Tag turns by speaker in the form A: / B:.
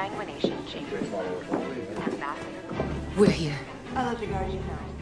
A: Sanguination chamber. Ambassador.
B: We're here.
C: I love let the Guardian know.